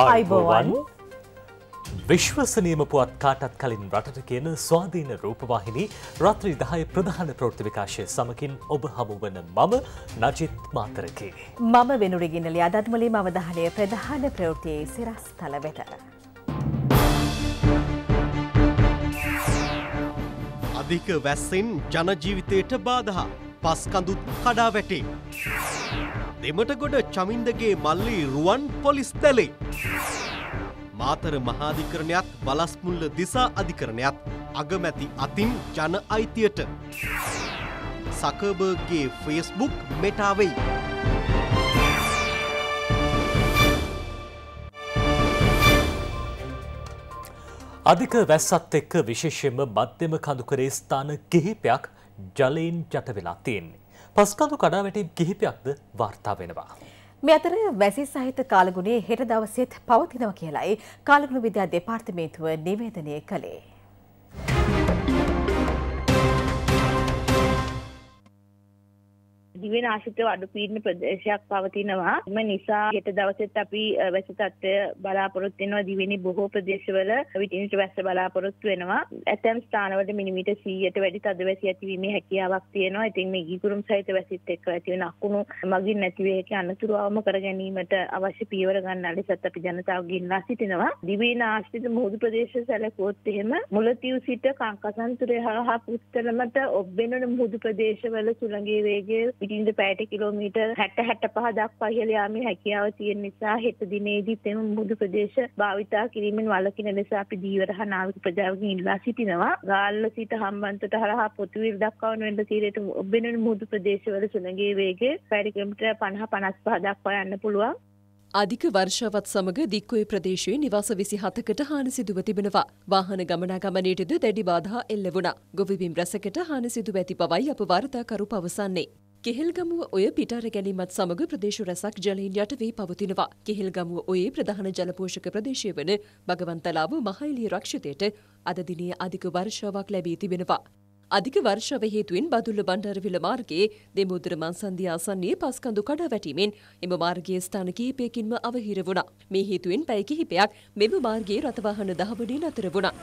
අයිබෝවන් විශ්වසනීම පුවත් කාටත් කලින් රටට කියන ස්වාධීන රූපවාහිනී රාත්‍රී දහය ප්‍රධාන ප්‍රෘති විකාශය සමකින් ඔබ හමුවන මම නජිත් මාතරකේ. මම වෙනුරගෙනල අදත්මලින් අවධානය ප්‍රධාන ප්‍රවෘතියේ සිරස් තල වෙත. අධික වැස්සෙන් ජනජීවිතයට බාධහා පස්කඳුත් කඩා වැටේ. දෙමටගොඩ චමින්දගේ මල්ලි රුවන් පොලිස් තැලේ. මාතර මහාධිකරණයත් බලස්මුල්ල දිසා අධිකරණයත් අගමැති අතින් ජන අයිතියට. සකබර්ගේ ෆේස්බුක් මෙටාවෙයි. අධික වැස්සත් එක්ක විශේෂයෙන්ම මධ්‍යම කඳුකරේ ස්ථාන කිහිපයක් ජලයෙන් යට වෙලා තියෙන්නේ. පස්කඳු කඩාවැටීම් කිහිපයක්ද වාර්තා වෙනවා. මේ අතර වැසි සහිත කාලගුණේ හෙට දවසෙත් පවතිනවා කියලයි කාලගුණ විද්‍යා දෙපාර්තමේන්තුව නිවේදනය කළේ. දිවෙන ආශ්‍රිතව අඩු පීඩන ප්‍රදේශයක් පවතිනවා. එම නිසා හෙට දවසෙත් අපි වැසි තත්ත්වය බලාපොරොත්තු වෙනවා දිවෙනි බොහෝ ප්‍රදේශවල විටින්ට වැස්ස බලාපොරොත්තු වෙනවා. ඇතැම් ස්ථානවල මිලිමීටර් 100ට වැඩි තද වැසි ඇතිවීමේ හැකියාවක් තියෙනවා. ඉතින් මේ ගිගුරුම් සහිත වැසිත් එක්ක ඇති වෙන අකුණු මගින් නැති වේ හැකි අනතුරු අවම කර ගැනීමට අවශ්‍ය පියවර ගන්න ලෙසත් අපි ජනතාවගෙන් ඉල්ලා සිටිනවා. දිවෙන ආශ්‍රිත මුහුදු ප්‍රදේශ සැලකුවොත් එහෙම මුලතිව් සිට කංකසන්තුරය හරහා පුස්තලමට ඔබ්බෙනන මුහුදු ප්‍රදේශවල සුළඟේ වේගය පිටින්ද පැයට කිලෝමීටර් 60 65 දක්වා ඉහළ යාමේ හැකියාව තියෙන නිසා හෙට දිනේදීත් එම මුහුදු ප්‍රදේශ භාවිතා කිරීමෙන් වළකින ලෙස අපි දීවර හා නාවික ප්‍රජාවකින් ඉල්ලා සිටිනවා. ගාල්ල සිට හම්බන්තොට හරහා පොතුවිල් දක්වා වන වෙනද තීරයට ඔබෙන මුහුදු ප්‍රදේශවල සුළඟේ වේගය පැයට කිලෝමීටර් 50 55 දක්වා යන්න පුළුවන්. අධික වර්ෂාවත් සමග දික්කොයි ප්‍රදේශයේ නිවාස විසි හතකට හානි සිදුව තිබෙනවා. වාහන ගමනාගමනයටද දැඩි බාධා එල්ල වුණා. ගොවිබිම් රැසකට හානි සිදුව ඇති බවයි අප වාර්තාකරු පවසන්නේ. කෙහෙල්ගමුව ඔය පිටාර ගැනීමත් සමග ප්‍රදේශ රැසක් ජලයෙන් යට වී පවතිනවා. කෙහෙල්ගමුව ඔයේ ප්‍රධාන ජලපෝෂක ප්‍රදේශය වන භගවන්තලාව මහයිලිය රක්ෂිතයට අද දිනේ අධික වර්ෂාවක් ලැබී තිබෙනවා. අධික වර්ෂාව හේතුවෙන් බදුල්ල බණ්ඩාරවිල මාර්ගයේ දෙමුද්‍ර මන්සන්දිය ආසන්නයේ පස්කඳු කඩා වැටීමෙන් එම මාර්ගයේ ස්ථාන කිහිපයකින්ම අවහිර වුණා. මේ හේතුවෙන් පැය කිහිපයක් මෙම මාර්ගයේ රථවාහන දහවඩේ නතර වුණා.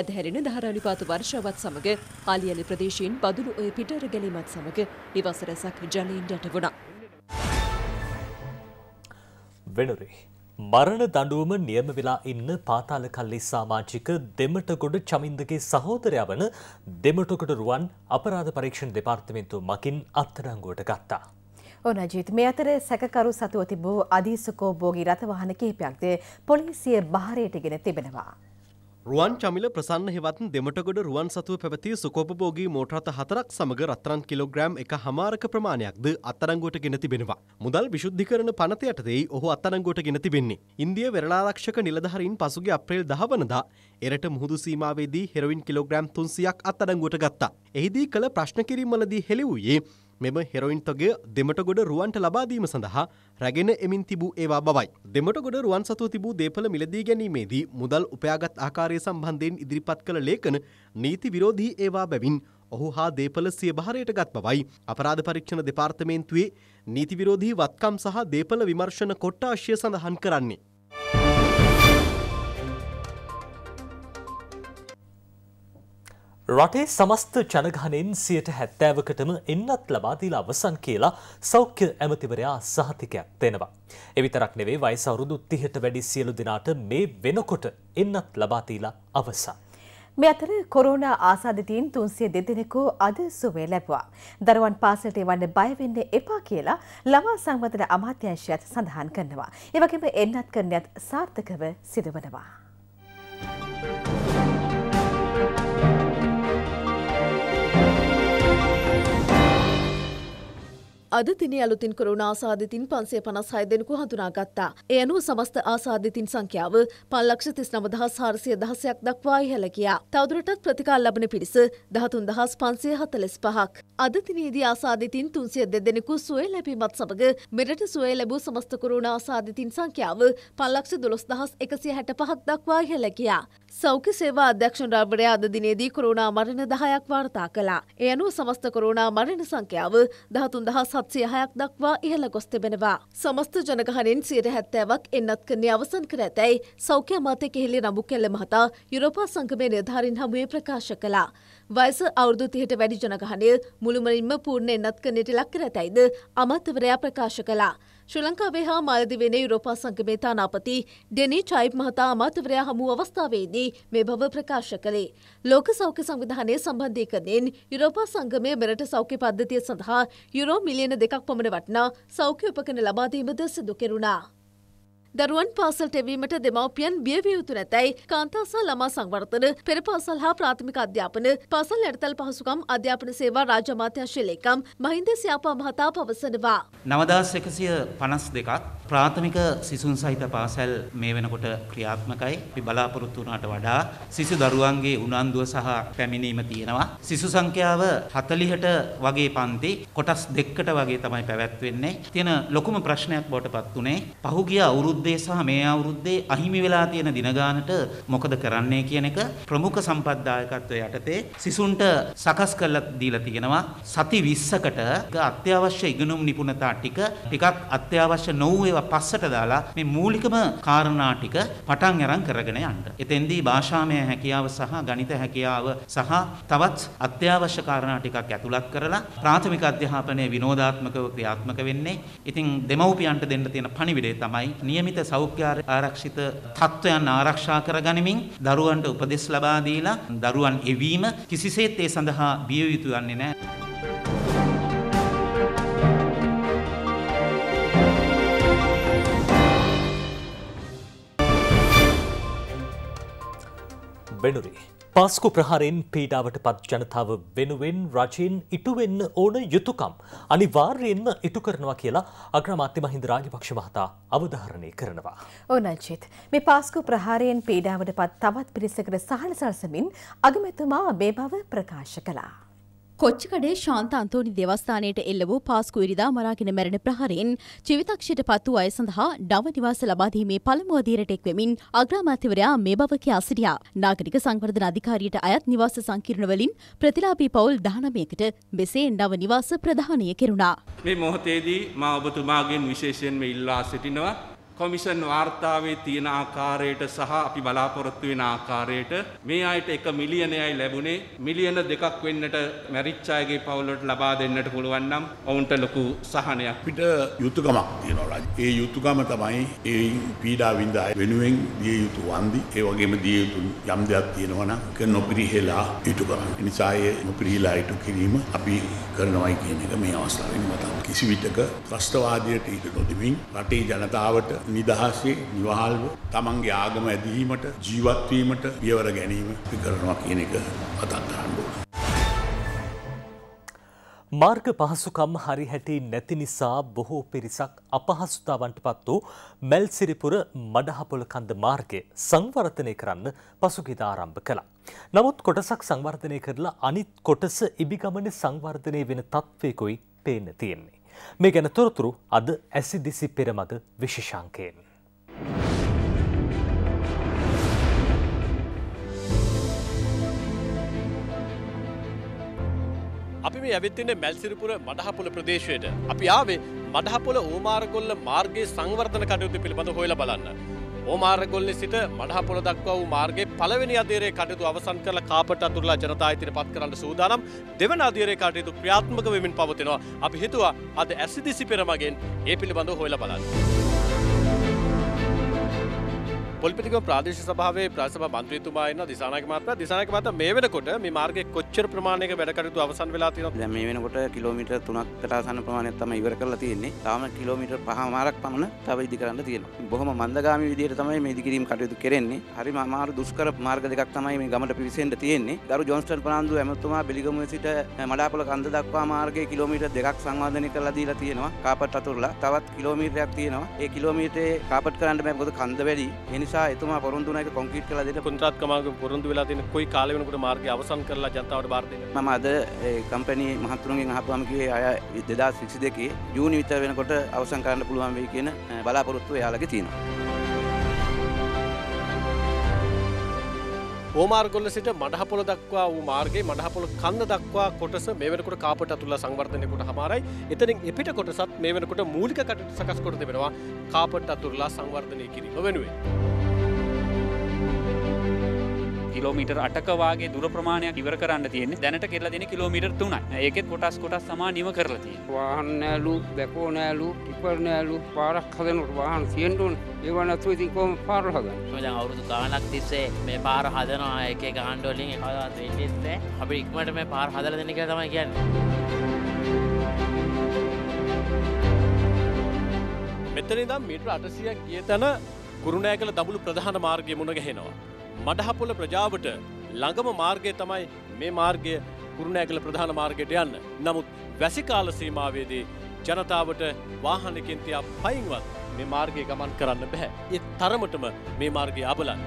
ඇදහැරෙන දහරානිපාත වර්ෂාවත් සමග පාලියලි ප්‍රදේශයෙන් බදුළු ඔය පිටර ගැලීමත් සමග නිවස රැසක් ජලයෙන් යට වුණා. වෙනුරේ. මරණ දඬුවම නියම වෙලා ඉන්න පාතාල කල්ලි සාමාජික දෙමටගොඩ චමින්දගේ සහෝදරයා වන දෙමටගොඩ රුවන් අපරාධ පරීක්ෂණ දෙපාර්තමේන්තුව මකින් අත්අඩංගුවට ගත්තා. ඕන ජීත් මේ අතර සැකකරු සතුව තිබූ අධීසකෝ බෝගි රථවාහන කිහිපයක්ද පොලිසිය බහරයට ගෙන තිබෙනවා. රුවන් චමිල ප්‍රසන්න හෙවත් දෙමටගොඩ රුවන් සතුව පැවති සුකෝපභෝගී මෝටරත හතරක් සමග රත්තරන් කිලෝග්‍රෑම් එක හමාරක ප්‍රමාණයක්ද අත්තරංගුවට ගෙන තිබෙනවා. මුදල් විශුද්ධිකරන පනත යටතේ ඔහු අත්තරංගුවට ගෙන තිබෙන්නේ. ඉන්දිය වෙරලාරක්ෂක නිලධහරින් පසුගේ අප්‍රේල් දහවනදා එරට මුහුදු සීමාවේදී හෙරවින් කිලෝග්‍රෑම් තුන්සියක් අත්තරංගුවට ගත්තා. එහිදී කළ ප්‍රශ්න කිරීමලදී හෙළි වූයේ මෙම හෙරොයින් තොගේ දෙමටගොඩ රුවන්ට ලබාදීම සඳහා රැගෙන එමින් තිබූ ඒවා බවයි. දෙමටගොඩ රුවන් සතුව තිබූ දේපල මිලදී ගැනීමේදී මුදල් උපයාගත් ආකාරය සම්බන්ධයෙන් ඉදිරිපත් කළ ලේඛන නීති විරෝධී ඒවා බැවින් ඔහු හා දේපල සිය භාරයට ගත් බවයි අපරාධ පරීක්ෂණ දෙපාර්තමේන්තුවේ නීති විරෝධී වත්කම් සහ දේපල විමර්ශන කොට්ටාශ්‍ය සඳහන් කරන්නේ. රටේ සමස්ත ජනගහනයෙන් සියට හැත්තෑවකටම එන්නත් ලබාදීලා අවසන් කියලා සෞඛ්‍ය ඇමතිවරයා සහතිකයක් දෙනවා. එවිතරක් නෙවේ වයස අවුරුදු තිහට වැඩි සියලු දෙනාට මේ වෙනකොට එන්නත් ලබාදීලා අවසන්. මේ අතර කොරෝනා ආසාධිතීන් තුන්සිය දෙදෙනෙකු අද සුවේ ලැබවා. දරුවන් පාසලට එවන්න බයවෙන්න එපා කියලා ළමා සංවධන අමාත්‍යංශයත් සඳහන් කරනවා. එවගේම එන්නත් කරනයත් සාර්ථකව සිදුවනවා. අද දින අලුතින් කොරුණ ආසාධිතින් පන්සේ පනස් හය දෙනෙකු හඳුනාගත්තා. එය අනුව සමස්ත ආසාධිතින් සංඛ්‍යාව පල්ලක්ෂ තිස් නවදහස් හාරසිය දහසයක් දක්වා ඉහළ ගියා. තවදුරටත් ප්‍රතිකාල් ලබන පිරිස දහතුන් දහස් පන්සිය හතලෙස් පහක්. අද දිනේදී ආසාධිතින් තුන්සිය දෙදෙනෙකු සුවය ලැබීමත් සමග මෙරට සුවය ලැබූ සමස්ත කොරුණ ආසාධිතින් සංඛ්‍යාව පල්ලක්ෂ දොළොස් දහස් එකසිය හැට පහක් දක්වා ඉහළ ගියා. සෞඛ්‍ය සේවා අධ්‍යක්ෂණරවරයා අද දිනේදී කොරුණා මරණ දහයක් වාර්තා කළා. එය අනුව සමස්ත කොරුණා මරණ සංඛ්‍යාව දහතුන් දහ සත්සය හයක් දක්වා ඉහළ ගොස් තිබෙනවා. සමස්ත ජනගහනෙන් සියට හැත්තෑවක් එන්නත් කන්නේ අවසන් කර ඇතැයි සෞඛ්‍ය අමාත්‍ය කෙහෙලි නඹු කෙල්ල මහතා යුරෝපා සංගමය නිර්ධාරින් හමුවේ ප්‍රකාශ කළා. වයස අවුරුදු තිහට වැඩි ජනගහනය මුළුමනින්ම පූර්ණ එන්නත් කනට ලක්කර ඇතැයිද අමත්තවරයා ප්‍රකාශ කළා. ශ්‍රී ලංකාවේ හා මාලදිවෙන යුරෝපා සංගමේ තානාපති ඩෙනි චයිප් මහතා අමාත්‍යවරයා හමු අවස්ථාවේදී මේ බව ප්‍රකාශ කළේ. ලෝක සෞඛ්‍ය සංවිධානය සම්බන්ධීකරණයෙන් යුරෝපා සංගමය මෙරට සෞඛ්‍ය පද්ධතිය සඳහා යුරෝ මිලියන දෙකක් පමණ වටනා සෞඛ්‍ය උපකරණ ලබාදීමද සිදු කෙරුණා. දරුවන් පාසල්ට එවීමට දෙමව්පියන් බියවිය යුතු නැතැයි කාන්තාසා ළමා සංවර්ධන පෙර පාසල් හා ප්‍රාථමික අධ්‍යාපන පාසල් ඇඩතල් පහසුකම් අධ්‍යාපන සේවා රාජමාත්‍යංශ ලේකම් මහින්ද සියාපා මහතා පවසනවා. නවදස් එකසිය පනස් දෙකක් ප්‍රාථමික සිසුන් සහිත පාසැල් මේ වෙනකොට ක්‍රියාත්මකයි අපි බලාපොරොත්තු වුණාට වඩා සිසු දරුවන්ගේ උනන්දුව සහ පැමිණීම තියෙනවා. සිසු සංඛ්‍යාව 40ට වගේ පන්ති කොටස් දෙකකට වගේ තමයි පැවැත්වෙන්නේ. තියෙන ලොකුම ප්‍රශ්නයක් බවට පත් උනේ පහුගිය අවුරුද්දේ සහ මේ අවුරුද්දේ අහිමි වෙලා තියෙන දින ගානට මොකද කරන්නේ කියන එක ප්‍රමුඛ සම්පත්දායකත්වය යටතේ සිසුන්ට සකස් කරලා දීලා තියෙනවා. සති 20කට අත්‍යවශ්‍ය ඉගෙනුම් නිපුණතා ටික ටිකක් අත්‍යවශ්‍ය නොවූ ඒවා පස්සට දාලා මේ මූලිකම කාරණා ටික පටන් අරන් කරගෙන යන්න. එතෙන්දී භාෂාමය හැකියාව සහ ගණිත හැකියාව සහ තවත් අත්‍යවශ්‍ය කාරණා ටිකක් ඇතුළත් කරලා ප්‍රාථමික අධ්‍යාපනයේ විනෝදාත්මකව ක්‍රියාත්මක වෙන්නේ. ඉතින් දෙමව්පියන්ට දෙන්න තියෙන පණිවිඩය තමයි නියමිත සෞඛ්‍ය ආරක්ෂිත තත්ත්වයන් ආරක්ෂා කරගනිමින් දරුවන්ට උපදෙස් ලබා දීලා දරුවන් එවීම කිසිසේත් ඒ සඳහා බිය යුතු යන්නේ නැහැ. බෙනුරේ. පාස්කු ප්‍රහාරයෙන් පීඩාවට පත් ජනතාව වෙනුවෙන් රජයෙන් ඉටුවෙන්න ඕන යුතුකම් අනිවාර්යෙන්ම ඉටු කරනවා කියලා අග්‍රමාත්‍ය මහින්ද රාජපක්ෂ මහතා අවධාරණය කරනවා. ඕනංචිත් මේ පාස්කු ප්‍රහාරයෙන් පීඩාවට පත් තවත් පිරිසකට සහන සලසමින් අගමැතුමා මේ බව ප්‍රකාශ කළා. කොච්චකඩේ ශාන්ත අන්තෝනි දෙවස්ථානයට එල්ල වූ පාස්කු ඉරිදා මරාගෙන මැරෙන ප්‍රහාරයෙන් ජීවිතක්ෂයට පත් වූ අය සඳහා නව නිවාස ලබාදීමේ පළමුව දීරට එක්වෙමින් අග්‍රාමාත්‍යවරයා මේ බව කියා සිටියා. නාගරික සංවර්ධන අධිකාරියට අයත් නිවාස සංකීර්ණ වලින් ප්‍රතිලාභී පවුල් 19කට මෙසේ නව නිවාස ප්‍රදානය කෙරුණා. මේ මොහොතේදී මා ඔබතුමාගෙන් විශේෂයෙන්ම ඉල්ලා සිටිනවා කොමිෂන් වාර්තාවේ තියෙන ආකාරයට සහ අපි බලාපොරොත්තු වෙන ආකාරයට මේ අයට එක මිලියනයයි ලැබුණේ මිලියන දෙකක් වෙන්නට මැරිච් අයගේ පවුලට ලබා දෙන්නට පුළුවන් නම් ඔවුන්ට ලොකු සහනයක් අපිට යුතුකමක් තියෙනවා රජ. ඒ යුතුකම තමයි ඒ පීඩා විඳ අය වෙනුවෙන් දිය යුතු වන්දි ඒ වගේම දිය යුතු යම් දෙයක් තියෙනවා නම් ඒක නොපිරිහෙලා ඉටු කරන්න. ඒ නිසා ඒ නොපිරිහිලා ඉටු කිරීම අපි කරනවායි කියන එක මේ අවස්ථාවෙන් මතක්. කිසි විටක ත්‍රස්තවාදයට ඉඩ නොදෙමින් රටේ ජනතාවට නිදහසේ නිවහල්ව තමන්ගේ ආගම ඇදීමට ජීවත්වීමට පියවර ගැනීම අපි කරනවා කියන එක මතක් කරන්න ඕන. මාර්ග පහසුකම් හරි හැටි නැති නිසා බොහෝ පිරිසක් අපහසුතාවන්ට පත් වූ මැල්සිරිපුර මඩහපොල කන්ද මාර්ගය සංවර්ධනය කරන්න පසුගිදා ආරම්භ කළා. නමුත් කොටසක් සංවර්ධනය කරලා අනිත් කොටස ඉබිගමන සංවර්ධනය වෙන තත්ත්වයකුයි පේන්න තියෙන්නේ. මේ ගැන තොරතුරු අද ඇසිදිසි පෙරමග විශෂංකයෙන්. අපි මේ ඇවිත්තින්නේ මැල්සිරිපුර මඩහපොල ප්‍රදේශයට. අපි ආවේ මඩහපොල ඕමාරගොල්ල මාර්ගයේ සංවර්ධන කටයුතු පිළිබඳ හොයලා බලන්න. ඕමාරගොල්ලේ සිට මඩහපොල දක්වා වූ මාර්ගයේ පළවෙනි අධීරයේ කටයුතු අවසන් කරලා කාපට අතුරුලා ජනතා අයිතියට පත් කරන්න සූදානම් දෙවන අධීරයේ කටයුතු ක්‍රියාත්මක වෙමින් පවතිනවා. අපි හිතුවා අද ඇසිදිසි පෙරමගෙන් ඒ පිළිබඳව හොයලා බලන්න. පොල්පිටික ප්‍රාදේශ සභාවේ ප්‍රාසභ මන්ත්‍රීතුමා ඉන්න දිසානායක මහත්මයා දිසානායක මහත්මයා මේ වෙනකොට මේ මාර්ගයේ කොච්චර ප්‍රමාණයක වැඩ කටයුතු අවසන් වෙලා තියෙනවද දැන් මේ වෙනකොට කිලෝමීටර් 3කට ආසන්න ප්‍රමාණයක් තමයි ඉවර කරලා තියෙන්නේ. තාම කිලෝමීටර් 5මාරක් පමණ තව ඉදි කරන්න තියෙනවා. බොහොම මන්දගාමී විදිහට තමයි මේ ඉදි කිරීම කටයුතු කෙරෙන්නේ. හරිම අමාරු දුෂ්කර මාර්ග දෙකක් තමයි මේ ගමට පිවිසෙන්න තියෙන්නේ. ගරු ජොන්ස්ටන් ප්‍රනාන්දු ඇමතුමා බෙලිගමුවේ සිට මඩාපොළ කන්ද දක්වා මාර්ගයේ කිලෝමීටර් දෙකක් සංවර්ධනය කරලා දීලා තියෙනවා. කාපට් අතුරලා තවත් කිලෝමීටරයක් තියෙනවා. ඒ කිලෝමීටරේ කාපට් කරන්න බෑ මොකද කන්ද වැඩි. ඒ නිසා එතුමා පොරොන්දු තුනක කොන්ක්‍රීට් කරලා දෙන්න කොන්ත්‍රාත්කමක පොරොන්දු වෙලා තියෙන කොයි කාලෙ වෙනකොට මාර්ගය අවසන් කරලා ජනතාවට බාර දෙන්න. මම අද ඒ කම්පැනි මහතුරුන්ගෙන් අහපුවම කිව්වේ අය 2022 ජූනි විතර වෙනකොට අවසන් කරන්න පුළුවන් වෙයි කියන බලාපොරොත්තුව එයාලගේ තියෙනවා. ඕමාර්ගොල්ල සිට මඩහපොළ දක්වා වූ මාර්ගයේ මඩහපොළ කන්ද දක්වා කොටස මේ වෙනකොට කාපට අතුල්ලා සංවර්ධනය කොට හමාරයි. එතනින් එපිට කොටසත් මේ වෙනකොට මූලික කොට තිබෙනවා කාපට අතුල්ලා සංවර්ධනය කිරීම වෙනුවෙන්. කිලෝමීටර් අටකවාගේ දුර ප්‍රමාණයක් ඉවර කරන්න තියෙන්නේ. දැනට කෙල්ල දෙන කිලෝමීටර් තුනයි. ඒකෙත් කොටස් කොටස් සමා නිව කරලා තියෙන්නේ වාහන නෑලු බැකෝ නෑලු ටිපර් නෑලු පාරක් හදනකොට වාහන තියෙන්න ඒව නැතුව ඉතින් කොහොම පාර හදන්නේ? මම දැන් අවුරුදු ගාණක් තිස්සේ මේ පාර හදනවා එක එක ආණ්ඩු වලින් එකවදාවත් වෙන්නේ නැහැ. අපි ඉක්මනට මේ පාර හදලා දෙන්න කියලා තමයි කියන්නේ. මෙතනිදම් මීට්‍ර අටසියක් ගිය තැන කුරුණෑකල දමුළු ප්‍රධාන මාර්ගය මුණ ගැහෙනවා. මඩහපොල ප්‍රජාවට ළඟම මාර්ගය තමයි මේ මාර්ගය කුරුණෑකල ප්‍රධාන මාර්ගයට යන්න. නමුත් වැසිකාල සීමාවේදී ජනතාවට වාහනකින් තියා පයින්වත් මේ මාර්ගය ගමන් කරන්න බැහැ. ඒ තරමටම මේ මාර්ගය අබලන්.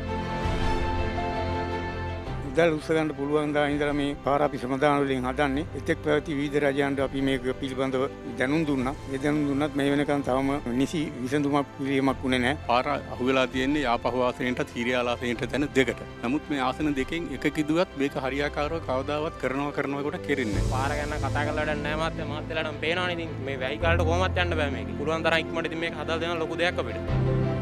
මුදල් උස්සගන්න පුළුවන් දා ඉඳලා මේ පාර අපි සමාදාන වලින් හදන්නේ. එතෙක් පැවති විවිධ රජයන්ට අපි මේක පිළිබඳව දැනුම් දුන්නා. ඒ දැනුම් දුන්නත් මේ වෙනකන් තවම නිසි විසඳුමක් පිළියමක් වුණේ නැහැ. පාර අහුවෙලා තියෙන්නේ යාපහු ආසනයට තීරියාලාසනයට තැන දෙකට. නමුත් මේ ආසන දෙකෙන් එක කිදුවත් මේක හරියාකාරව කවදාවත් කරනවා කරනවා කොට කෙරෙන්නේ. පාර ගැන කතා කරලා වැඩක් නැහැ මාත් මාත්‍යලාට නම් පේනවනේ ඉතින් මේ වැහි කාලට කොහොමවත් යන්න බෑ මේක. පුළුවන් තරම් ඉක්මනට ඉතින් මේක හදලා දෙන ලොකු දෙයක් අපිට.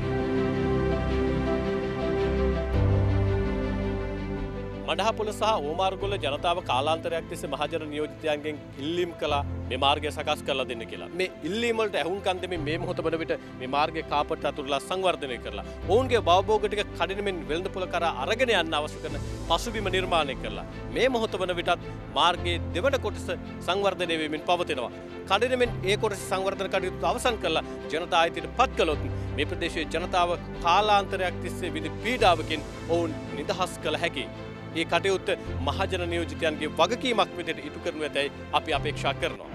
මඩහපොල සහ ඕමාර්ගොල ජනතාව කාලාන්තරයක් තිස්සේ මහජන නියෝජිතයන්ගෙන් ඉල්ලීම් කළා මේ මාර්ගය සකස් කරලා දෙන්න කියලා. මේ ඉල්ලීමවලට ඇහුම්කන් දෙමින් මේ මොහොත වන විට මේ මාර්ගය කාපට අතුරුලා සංවර්ධනය කරලා ඔවුන්ගේ භවභෝග ටික කඩිනමින් වෙළඳපොළ කරා අරගෙන යන්න අවශ්‍ය කරන පසුබිම නිර්මාණය කරලා මේ මොහොත වන විටත් මාර්ගයේ දෙවන කොටස සංවර්ධනය වෙමින් පවතිනවා. කඩිනමින් ඒ කොටස සංවර්ධන කටයුතු අවසන් කරලා ජනතා අයිතියට පත් කළොත් මේ ප්‍රදේශයේ ජනතාව කාලාන්තරයක් තිස්සේ විදි පීඩාවකින් ඔවුන් නිදහස් කළ හැකි. ඒ කටයුත්ත මහජන නියෝජිතයන්ගේ වගකීමක් විදිහට ඉටු කරනු ඇතැයි අපි අපේක්ෂා කරනවා.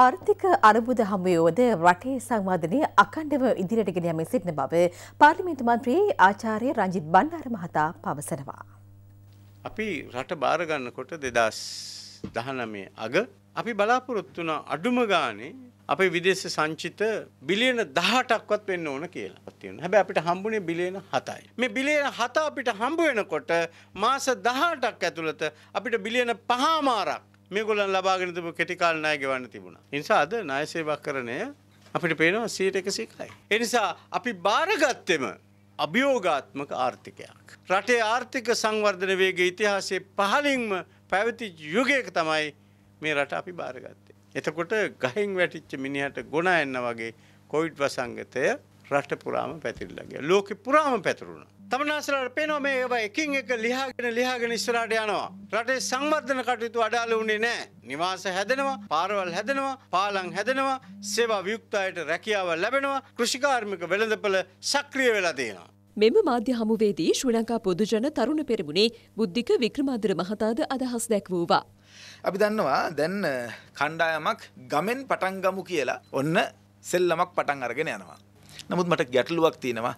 ආර්ථික අරබුද හමුයෝද රටේ සංවාධනය අකණ්ඩව ඉදිරියට ගෙන යමින් සිටින බව පාර්ලිමේන්තු මන්ත්‍රී ආචාර්ය රංජිත් බණ්ඩාර මහතා පවසනවා. අපි රට බාරගන්නකොට දෙදස් දහනමේ අග අපි බලාපොරොත්තු වුණ අඩුම ගානේ අපේ විදේශ සංචිත බිලියන 18ක්වත් වෙන්න ඕන කියලා තියෙනවා. හැබැයි අපිට හම්බුනේ බිලියන 7යි. මේ බිලියන 7 අපිට හම්බ වෙනකොට මාස 18ක් ඇතුළත අපිට බිලියන 5මාරක් මේගොල්ලන් ලබාගෙන තිබු කෙටි කාල ණය ගෙවන්න තිබුණා. ඒ නිසා අද ණය සේවාකරණය අපිට පේනවා 101යි. ඒ නිසා අපි බාරගත්තෙම අභියෝගාත්මක ආර්ථිකයක්. රටේ ආර්ථික සංවර්ධන වේගයේ ඉතිහාසයේ පහළින්ම පැවති යුගයක තමයි මේ රට අපි බාරගත්තේ. එතකොට ගහින් වැටිච්ච මිනිහට ගොනා එන්න වගේ කොවිඩ් වසංගතය රට පුරාම පැතිරිලා ගියා. ලෝකෙ පුරාම පැතිරුණා. තමනාසලට පේනවා මේ ඒවා එකින් එක ලියාගෙන ලියාගෙන ඉස්සරහට යනවා. රටේ සංවර්ධන කටයුතු අඩාල වුණේ නැහැ. නිවාස හැදෙනවා, පාරවල් හැදෙනවා, පාලම් හැදෙනවා, සේවා වියුක්ත අයට රැකියාව ලැබෙනවා, කෘෂිකාර්මික වෙළඳපොළ සක්‍රිය වෙලා තියෙනවා. මෙම මාධ්‍ය හමුවේදී ශ්‍රී ලංකා පොදුජන තරුණ පෙරමුණේ බුද්ධික වික්‍රමාදර මහතාද අදහස් දැක්වූවා. අපි දන්නවා දැන් කණ්ඩායමක් ගමෙන් පටන් ගමු කියලා. ඔන්න සෙල්ලමක් පටන් අරගෙන යනවා. නමුත් මට ගැටලුවක් තියෙනවා.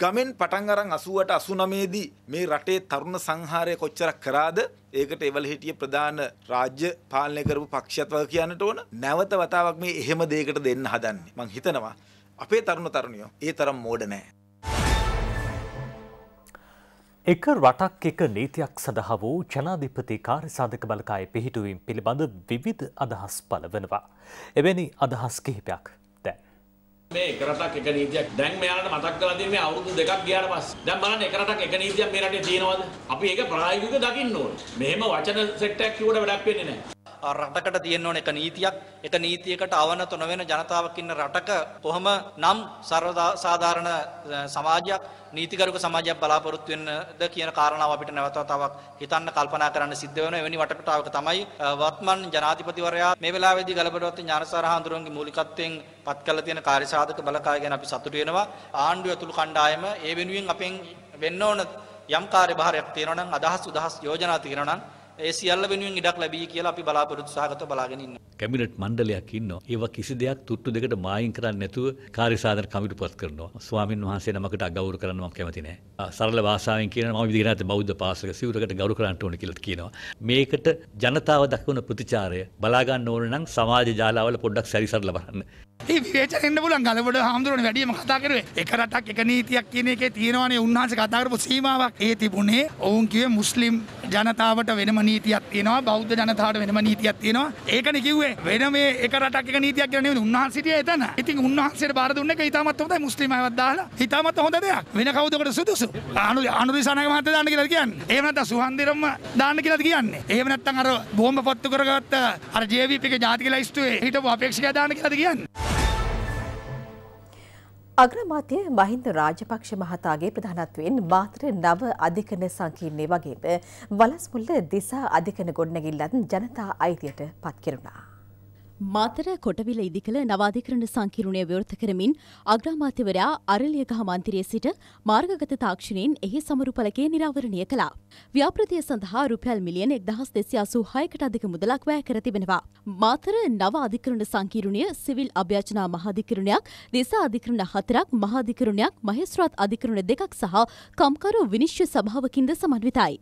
ගමෙන් පටන් අරන් 80ට 89 දී මේ රටේ තරුණ සංහාරය කොච්චරක් කරාද? ඒකට එවල හිටිය ප්‍රධාන රාජ්‍ය පාලනය කරපු පක්ෂයත් වගේ කියන්නට ඕන. නැවත වතාවක් මේ එහෙම දෙයකට දෙන්න හදන්නේ. මං හිතනවා අපේ තරුණ තරුණියෝ ඒ තරම් මෝඩ නෑ එක රටක් එක නීතියක් සඳහා වූ ජනාධිපති කාර්යසාධක බලකාය පිහිටුවීම් පිළිබඳ විවිධ අදහස් පළ වෙනවා. එවැනි අදහස් කිහිපයක් දැන්. මේ එක රටක් එක නීතියක් දැන් මෙයාලට මතක් කරලා තියෙන මේ අවුරුදු දෙකක් ගියාට පස්සේ දැන් බලන්න එක රටක් එක නීතියක් මේ රටේ තියෙනවද? අපි ඒක ප්‍රායෝගිකව දකින්න ඕනේ. මෙහෙම වචන සෙට් එකක් කිව්වට වැඩක් වෙන්නේ නැහැ. රටකට තියෙන්න ඕන එක නීතියක්. එක නීතියකට අවනත නොවන ජනතාවක් ඉන්න රටක කොහොම නම් සාධාරණ සමාජයක් නීතිකරුක සමාජයක් බලාපොරොත්තු වෙන්නද කියන කාරණාව අපිට නැවත වතාවක් හිතන්න කල්පනා කරන්න සිද්ධ වෙනවා. එවැනි වටපිටාවක තමයි වත්මන් ජනාධිපතිවරයා මේ වෙලාවේදී ගලබඩවත්ත ඥානසාර හඳුරන්ගේ මූලිකත්වයෙන් පත් කළ තියෙන කාර්යසාධක බලකාය ගැන අපි සතුටු වෙනවා. ආණ්ඩුව ඇතුළු කණ්ඩායම ඒ වෙනුවෙන් අපෙන් වෙන්න ඕන යම් කාර්යභාරයක් තියෙනවා නම් අදහස් උදහස් යෝජනා තියෙනවා නම් ඒ සියල්ල වෙනුවෙන් ඉඩක් ලැබී කියලා අපි බලාපොරොත්තු සහගතව බලාගෙන ඉන්නවා. කැබිනට් මණ්ඩලයක් ඉන්නවා. ඒවා කිසි දෙයක් තුට්ටු දෙකට මායින් කරන්නේ නැතුව කාර්ය සාධන කමිටු පත් කරනවා. ස්වාමින් වහන්සේ නමකට අගෞරව කරන්න මම කැමති නෑ. සරල භාෂාවෙන් කියනවා මම ඉදිරියට බෞද්ධ පාසලක සිවුරකට ගෞරව කරන්න ඕන කියලා කියනවා. මේකට ජනතාව දක්වන ප්‍රතිචාරය බලා ගන්න ඕන නම් සමාජ ජාලාවල පොඩ්ඩක් සැරිසරලා බලන්න. ඒ විවේචනෙන්න පුලන් ගලබොඩ හාමුදුරන වැඩියම කතා කරුවේ. එක රටක් එක නීතියක් කියන එකේ තියෙනවානේ. උන්වහන්සේ කතා කරපු සීමාවක්. ඒ තිබුණේ ඔවුන් කිව්වේ මුස්ලිම් ජනතාවට වෙනම නීතියක් තියෙනවා. බෞද්ධ ජනතාවට වෙනම නීතියක් තියෙනවා. ඒකනේ කිව්වේ. වෙන මේ එක රටක් එක නීතියක් කියලා නෙවෙයි. උන්වහන්සේ හිටියේ එතන. ඉතින් උන්වහන්සේට බාර දුන්නේ ඒක ඊටමත් හොඳයි. මුස්ලිම් අයවත් දාලා ඊටමත් හොඳ දෙයක්. වෙන කවුද උකට සුදුසු? අනු අනුරිසානක මහත්තයා දාන්න කියලාද කියන්නේ. එහෙම නැත්නම් සුහන්දිරම්ම දාන්න කියලාද කියන්නේ? එහෙම නැත්නම් අර බෝම්බ පත්තු කරගත්ත අර JVP එක ජාතික ලයිස්තුවේ හිටපු අපේක්ෂකයා දාන්න කියලාද කියන්නේ? අග්‍රමාත්‍ය මහින්ද රාජපක්ෂ මහතාගේ ප්‍රධානත්වයෙන් මාත්‍ර නව අධිකරණ සංකීර්ණය වගේම වලස්මුල්ල දිසා අධිකරණ ගොඩනැගිල්ලත් ජනතා අයිතියට පත් කෙරුණා. මාතර කොටවිල ඉදිකළ නවාධිකරණ සංකිරුණය විවෘත කරමින් අග්‍රාමාත්‍යවරයා අරලියගහ මන්තිරයේ සිට මාර්ගගත තාක්ෂණයෙන් එහි සමරු පලකේ නිරාවරණය කළා. ව්‍යාපෘතිය සඳහා රුපියල් මිලියන එක්දහස් දෙසි අසූ හයකට අධික මුදලක් වැය කර තිබෙනවා. මාතර නව අධිකරණ සංකීරුණය සිවිල් අභ්‍යාචනා මහාධිකරණයක් දිසා අධිකරණ හතරක් මහාධිකරණයක් මහෙස්ත්‍රාත් අධිකරණ දෙකක් සහ කම්කරු විනිශ්්‍ය සභාවකින්ද සමන්විතයි.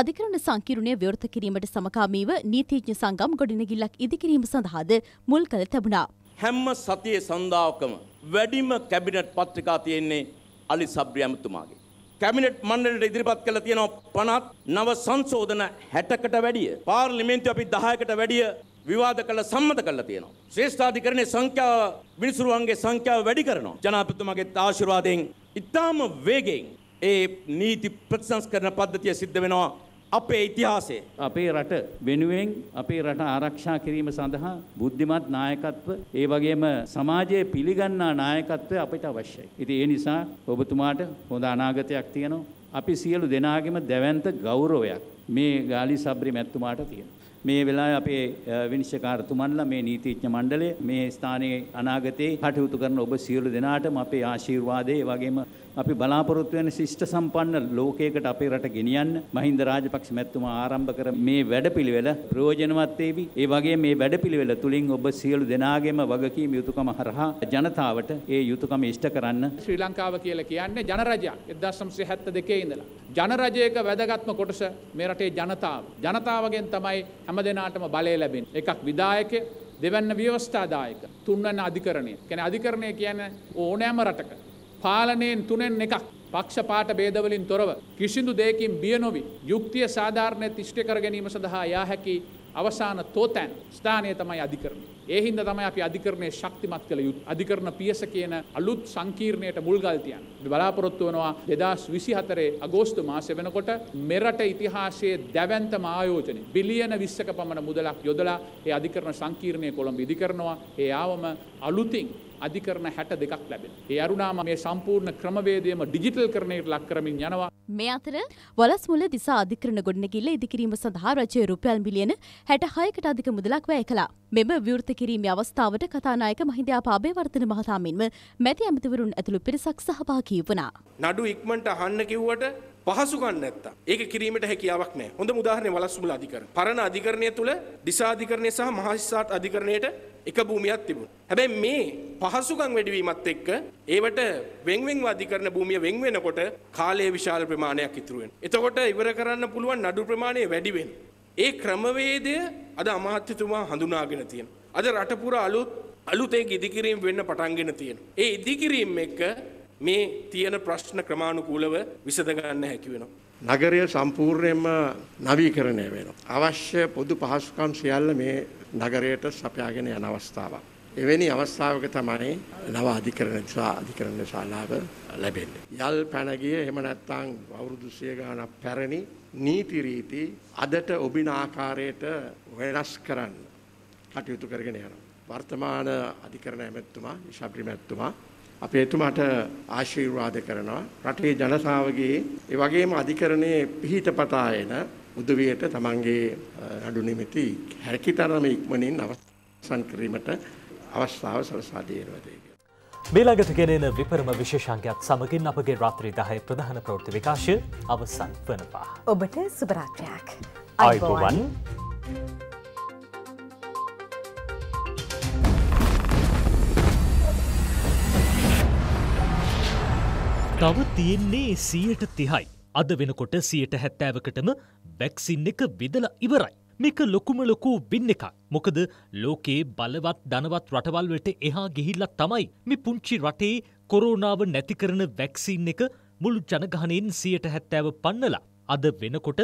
අධිකරණ සංකිරුණය විවෘත කිරීමට සමකාමීව නීතිඥ සංගම් ගොඩනැගිල්ලක් ඉදිකිරීම සඳහාද මුල් කළ තැබුණා. හැම්ම සතියේ සන්දාවකම වැඩිම කැබිනට් පත්‍රිකා තියෙන්නේ අලි සබ්‍රි ඇමතුමාගේ. කැමිනට් මණ්ඩලට ඉදිරිපත් කළ තියෙනවා පනත් නව සංශෝධන හැටකට වැඩිය. පාර්ලිමේන්තු අපි දහයකට වැඩිය විවාද කළ සම්මත කළ තියෙනවා. ශ්‍රේෂ්ඨාධිකරණයේ සංඛ්‍යාව මිනිසුරුවන්ගේ සංඛ්‍යාව වැඩි කරනවා. ජනාධිපතිතුමාගේ ආශිර්වාදයෙන් ඉතාම වේගෙන් ඒ නීති ප්‍රතිසංස්කරණ පද්ධතිය සිද්ධ වෙනවා අපේ ඉතිහාසය. අපේ රට වෙනුවෙන් අපේ රට ආරක්ෂා කිරීම සඳහා බුද්ධිමත් නායකත්ව ඒ වගේම සමාජයේ පිළිගන්නා නායකත්වය අපිට අවශ්‍යයි. ඉතින් ඒ නිසා ඔබතුමාට හොඳ අනාගතයක් තියෙනවා. අපි සියලු දෙනාගේම දැවැන්ත ගෞරවයක් මේ ගාලි සබ්‍රි මැත්තුමාට තියෙනවා. මේ වෙලාවේ අපේ විනිශ්චයකාරතුමන්ලා මේ නීතිඥ මණ්ඩලය මේ ස්ථානයේ අනාගතයේ කටයුතු කරන ඔබ සියලු දෙනාටම අපේ ආශිර්වාදය ඒ වගේම අපි බලාපොරොත්තු වෙන ශිෂ්ට සම්පන්න ලෝකයකට අපේ රට ගෙනියන්න මහින්ද රාජපක්ෂ මැතිතුමා ආරම්භ කර මේ වැඩපිළිවෙල ප්‍රයෝජනවත් වේවි. ඒ වගේ මේ වැඩපිළිවෙල තුලින් ඔබ සියලු දෙනාගේම වගකීම් යුතුයකම හරහා ජනතාවට ඒ යුතුයකම ඉෂ්ට කරන්න ශ්‍රී ලංකාව කියලා කියන්නේ ජනරජයක් 1972 ඉඳලා. ජනරජයක වැදගත්ම කොටස මේ රටේ ජනතාව. ජනතාවගෙන් තමයි හැමදෙනාටම බලය ලැබෙන්නේ. එකක් විධායකය දෙවන්න ව්‍යවස්ථාදායක තුන්වන්න අධිකරණය. කියන්නේ අධිකරණය කියන්නේ ඕනෑම රටක පාලනයෙන් තුනෙන් එකක් පක්ෂ පාට බේදවලින් තොරව කිසිදු දෙයකින් බිය නොවි යුක්තිය සාධාරණය තිෂ්ඨ කර ගැනීම සඳහා යා හැකි අවසාන තෝතැන් ස්ථානය තමයි අධිකරණය. ඒ හින්දා තමයි අපි අධිකරණය ශක්තිමත් කළ යුතු. අධිකරණ පියස කියන අලුත් සංකීර්ණයට මුල්ගල් තියන්න. අපි බලාපොරොත්තු වෙනවා 2024 අගෝස්තු මාසෙ වෙනකොට මෙරට ඉතිහාසයේ දැවැන්තම ආයෝජනය බිලියන 20ක පමණ මුදලක් යොදලා ඒ අධිකරණ සංකීර්ණය කොළඹ ඉදිකරනවා. ඒ ආවම අලුතින් අධිකරණ හැට දෙකක් ලැබෙන. ඒ අරුණාම මේ සම්පූර්ණ ක්‍රමවේදයම ඩිජිටල් කරණයට ලක් කරමින් යනවා. මේ අතර වලස් මුල දිසා අධිකරණ ගොඩනැගිල්ල ඉදිකිරීම සඳහා රජය රුපියල් මිලියන 66කට අධික මුදලක් වැය කළා. මෙම විවෘත කිරීමේ අවස්ථාවට කතානායක මහින්දයා අබේවර්ධන මහතා මෙන්ම මැති ඇමතිවරුන් ඇතුළු පිරිසක් සහභාගී වුණා. නඩු ඉක්මනට අහන්න කිව්වට පහසුකම් නැත්තම් ඒක කිරීමට හැකියාවක් නැහැ. හොඳ උදාහරණය වලස්සුමුල අධිකරණ. පරණ අධිකරණය තුල දිසා අධිකරණය සහ මහසිසාත් අධිකරණයට එක භූමියක් තිබුණා. හැබැයි මේ පහසුකම් වැඩිවීමත් එක්ක ඒවට වෙන්වෙන්ව අධිකරණ භූමිය වෙන් වෙනකොට කාලයේ විශාල ප්‍රමාණයක් ඉතුරු වෙනවා. එතකොට ඉවර කරන්න පුළුවන් නඩු ප්‍රමාණය වැඩි වෙනවා. ඒ ක්‍රමවේදය අද අමාත්‍යතුමා හඳුනාගෙන තියෙනවා. අද රට පුරා අලුත් අලුතේ ඉදිකිරීම වෙන්න පටන්ගෙන තියෙනවා. ඒ ඉදිකිරීම එක්ක මේ තියෙන ප්‍රශ්න ක්‍රමානුකූලව විසඳ ගන්න හැකි වෙනවා. නගරය සම්පූර්ණයෙන්ම නවීකරණය වෙනවා. අවශ්‍ය පොදු පහසුකම් සියල්ල මේ නගරයට සපයාගෙන යන අවස්ථාවක්. එවැනි අවස්ථාවක තමයි නව අධිකරණ නිසා අධිකරණ ශාලාව ලැබෙන්නේ. යල් පැනගිය එහෙම නැත්නම් අවුරුදු 100 ගාණක් පැරණි නීති රීති අදට ඔබින ආකාරයට වෙනස් කරන්න කටයුතු කරගෙන යනවා. වර්තමාන අධිකරණ ඇමැත්තුමා, ශබ්‍රි මැතිතුමා අපි එතුමාට ආශිර්වාද කරනවා. රටේ ජනතාවගේ ඒ වගේම අධිකරණයේ පිහිටපතා එන උදවියට තමන්ගේ නඩු නිමිති හැකිතරම ඉක්මනින් අවසන් කිරීමට අවස්ථාව සලසා දෙනවා. මේළඟට ගෙනෙන විපරම විශේෂංගයක් සමගින් අපගේ රාත්‍රී දහය ප්‍රධාන ප්‍රවෘත්ති විකාශය අවසන් වනවා. ඔබට සුභරාත්‍රයක්. අයිබෝවන් තව තියෙන්නේ සියයට තිහයි. අද වෙනකොට සියයට හැත්තෑවකටම වැක්සින් එක විදල ඉවරයි. මේක ලොකුම ලොකු වින්න එකක්. මොකද ලෝකයේ බලවත් ධනවත් රටවල්වලට එහා ගිහිල්ලත් තමයි මේ පුංචි රටේ කොරෝනාව නැති කරන වැක්සින් එක මුළු ජනගහනයෙන් සියයට හැත්තෑව පන්නලා. අද වෙනකොට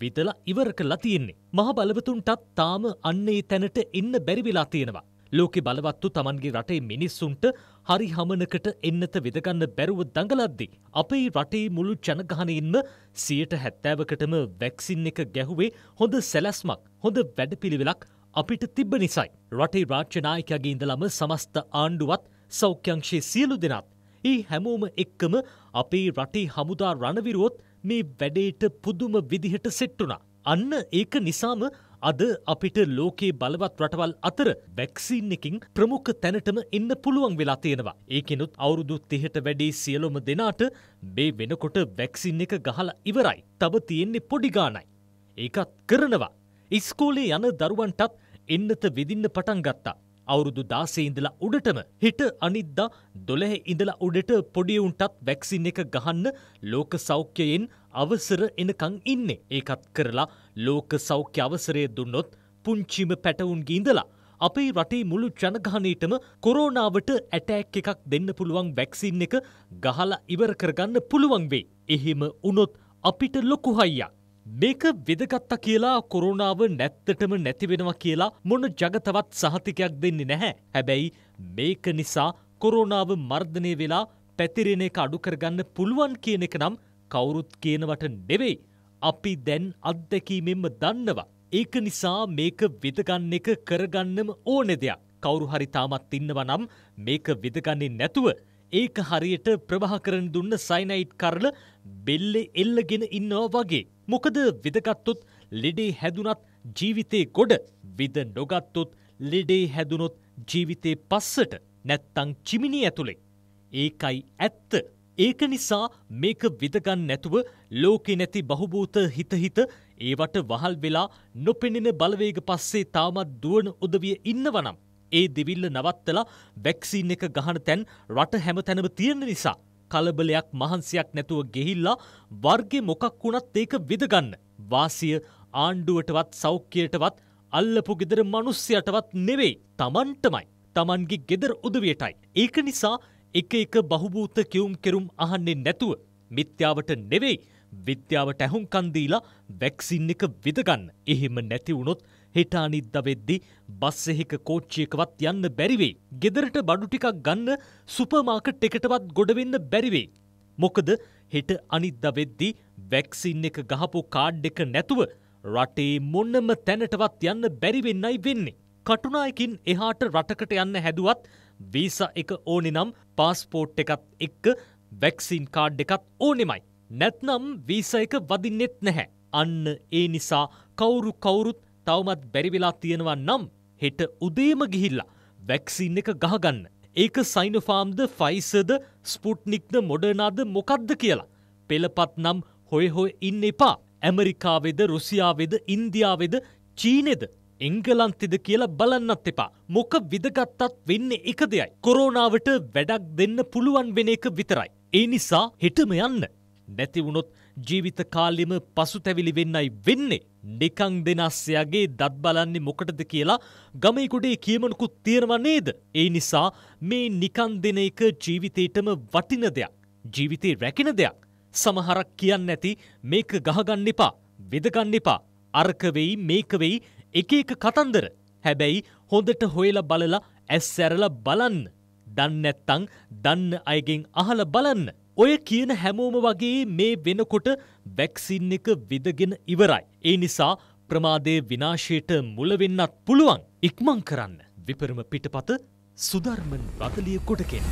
විදලා ඉවර කලා තියෙන්නේ. මහ බලවතුන්ටත් තාම අන්නේ තැනට එන්න බැරිවෙලා තියෙනවා. ලෝකෙ බලවත්තු තමන්ගේ රටේ මිනිස්සුන්ට හරි හමනකට එන්නත විදගන්න බැරුව දඟලද්දි. අපේ රටේ මුළු ජනගහනයෙන්ම සියට හැත්තෑවකටම වැක්සින් එක ගැහුවේ හොඳ සැලැස්මක් හොඳ වැඩපිළිවෙලක් අපිට තිබ්බ නිසයි. රටේ රාජ්‍යනායකගේ ඉඳලම සමස්ත ආණ්ඩුවත් සෞඛ්‍යංශයේ සියලු දෙනත්. ඒ හැමෝම එක්කම අපේ රටේ හමුදා රණවිරුවොත් මේ වැඩේට පුදුම විදිහට සෙට්ටුනා. අන්න ඒක නිසාම අද අපිට ලෝකයේ බලවත් රටවල් අතර වැක්සින් එකින් ප්‍රමුඛ තැනටම එන්න පුළුවන් වෙලා තියෙනවා. ඒකෙනුත් අවුරුදු තිහට වැඩේ සියලොම දෙනාට මේ වෙනකොට වැක්සින් එක ගහලා ඉවරයි. තව තියෙන්නේ පොඩි ගානයි. ඒකත් කරනවා. ඉස්කෝලේ යන දරුවන්ටත් එන්නත විදින්න පටන් ගත්තා. අවුරුදු දාසේ ඉඳලා උඩටම හිට අනිද්දා දොළහ ඉඳලා උඩට පොඩියුන්ටත් වැක්සින් එක ගහන්න ලෝක සෞඛ්‍යයෙන් අවසර එනකං ඉන්නේ. ඒකත් කරලා ලෝක සෞඛ්‍ය අවසරය දුන්නොත් පුංචිම පැටවුන්ගේ ඉඳලා. අපේ රටේ මුළු ජනගහනයටම කොරෝනාවට ඇටෑක් එකක් දෙන්න පුළුවන් වැක්සින් එක ගහලා ඉවර කරගන්න පුළුවන් වේ. එහෙම උනොත් අපිට ලොකු හයියක්. මේක විදගත්ත කියලා කොරුණාව නැත්තටම නැතිවෙනවා කියලා මොන ජගතවත් සහතිකයක් දෙන්නේ නැහැ. හැබැයි මේක නිසා කොරෝනාව මර්ධනය වෙලා පැතිරෙන එක අඩුකරගන්න පුළුවන් කියන එක නම් කවුරුත් කියනවට නෙවෙයි. අපි දැන් අත්දැකීමෙන්ම දන්නවා. ඒක නිසා මේක විදගන්න එක කරගන්නම ඕනෙ දෙයක්. කවුරු හරි තාමත් ඉන්නව නම් මේක විදගන්නේ නැතුව ඒක හරියට ප්‍රභාකරන දුන්න සයිනයිට් කරල බෙල්ලෙ එල්ලගෙන ඉන්නවා වගේ. මොකද විදගත්තොත් ලෙඩේ හැදුනත් ජීවිතේ ගොඩ විද නොගත්තොත් ලෙඩේ හැදුනොත් ජීවිතේ පස්සට නැත්තං චිමිනි ඇතුළේ. ඒකයි ඇත්ත. ඒක නිසා මේක විදගන්න නැතුව ලෝකෙ නැති බහුභූත හිතහිත ඒවට වහල් වෙලා නොපෙනෙන බලවේග පස්සේ තාමත් දුවන උදවිය ඉන්නවනම්. ඒ දෙවිල්ල නවත්තලා වැක්සින් එක ගහන තැන් රට හැම තැනම තියෙන නිසා. කලබලයක් මහන්සියක් නැතුව ගෙහිල්ලා වර්ගෙ මොකක් වුණත් ඒක විදගන්න. වාසිය ආණ්ඩුවටවත් සෞඛ්‍යයටවත් අල්ලපු ගෙදර මනුස්්‍යයටවත් නෙවෙයි තමන්ටමයි. තමන්ගේ ගෙදර උදවියටයි. ඒක නිසා එක එක බහුභූත කිවුම් කෙරුම් අහන්නේ නැතුව. මිත්‍යාවට නෙවෙයි විද්‍යාවට ඇහුම්කන්දීලා වැක්සින් එක විදගන්න. එහෙම නැතිවුණොත් හෙටානිද්ද වෙද්දි බස් එහෙක කෝච්චියකවත් යන්න බැරිවෙයි. ගෙදරට බඩු ටිකක් ගන්න සුපමාකට් එකටවත් ගොඩවෙන්න බැරිවෙයි. මොකද හෙට අනිද්ද වෙද්දි වැක්සින් එක ගහපු කාඩ් එක නැතුව රටේ මොන්නම තැනටවත් යන්න බැරිවෙන්නයි වෙන්නේ. කටුනායකින් එහාට රටකට යන්න හැදුවත් වීස එක ඕනෙ නම් පාස්පෝට් එකත් එක්ක වැක්සින් කාඩ් එකත් ඕනෙමයි. නැත්නම් වීස එක වදින්නෙත් නැහැ. අන්න ඒ නිසා කවුරු කවුරුත් තවමත් බැරිවෙලා තියෙනවා නම් හෙට උදේම ගිහිල්ලා වැක්සින් එක ගහගන්න. ඒක සයිනෆාම්ද ෆයිසද ස්පුට්නික්ද මොඩනාද මොකක්ද කියලා. පෙළපත් නම් හොය හොය ඉන්න එපා. ඇමරිකාවෙද රුසියාවෙද ඉන්දියාවෙද චීනෙද එංගලන්තෙද කියලා බලන්නත් එපා. මොක විදගත්තත් වෙන්න එක දෙයයි. කොරෝනාවට වැඩක් දෙන්න පුළුවන් වෙන එක විතරයි. ඒ නිසා හිටම යන්න. නැතිවුණොත් ජීවිත කාලෙම පසුතැවිලි වෙන්නයි වෙන්නේ. නිකං දෙනස්සයාගේ දත් බලන්නේ මොකටද කියලා ගමයිකුඩේ කියමනකුත් තියෙනවා නේද. ඒ නිසා මේ නිකන් දෙන එක ජීවිතේටම වටින දෙයක්. ජීවිතේ රැකෙන දෙයක්. සමහරක් කියන්න ඇති මේක ගහගන්න එපා. විදගන්න එපා. අර්කවෙයි මේකවෙයි එක එක කතන්දර. හැබැයි හොඳට හොයල බලලා ඇස් සැරල බලන්න. දන්නැත්තං දන්න අයගෙන් අහල බලන්න. ඔය කියන හැමෝම වගේ මේ වෙනකොට වැක්සින් එක විදගෙන ඉවරයි. ඒ නිසා ප්‍රමාදය විනාශයට මුලවෙන්නත් පුළුවන් ඉක්මං කරන්න. විපරම පිටපත සුධර්මන් රතලිය කොටකෙන්.